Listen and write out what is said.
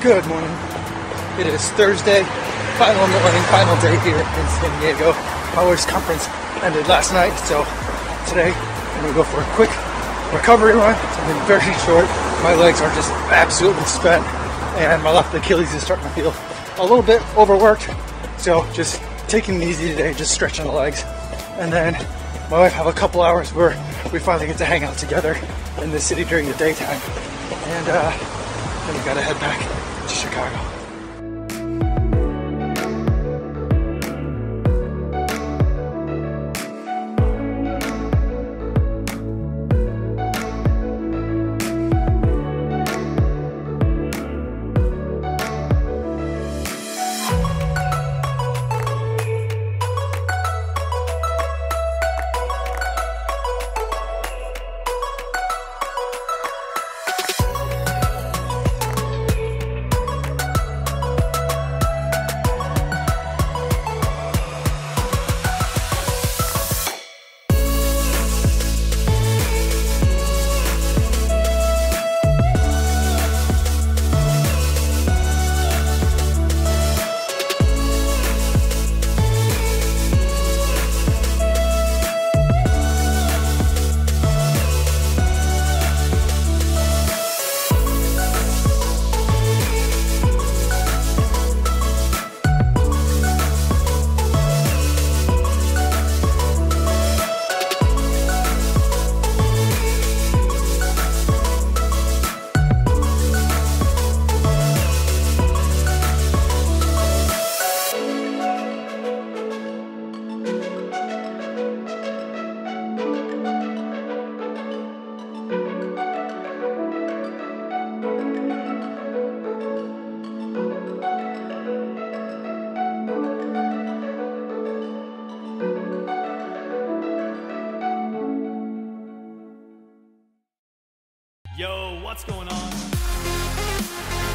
Good morning. It is Thursday, final morning, final day here in San Diego. Wife's conference ended last night, so today I'm gonna go for a quick recovery run. Something very short. My legs are just absolutely spent, and my left Achilles is starting to feel a little bit overworked. So just taking it easy today, just stretching the legs, and then my wife have a couple hours where we finally get to hang out together in the city during the daytime, and uh, then we gotta head back Chicago. Yo, what's going on?